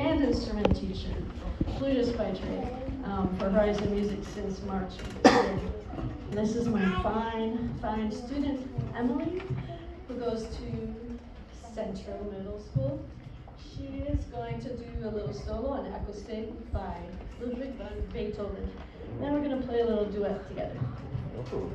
band instrument teacher, flutist by trade, um, for Horizon Music since March. This is my fine, fine student, Emily, who goes to Central Middle School. She is going to do a little solo on Echo acoustic by Ludwig van Beethoven. Then we're gonna play a little duet together. Oh,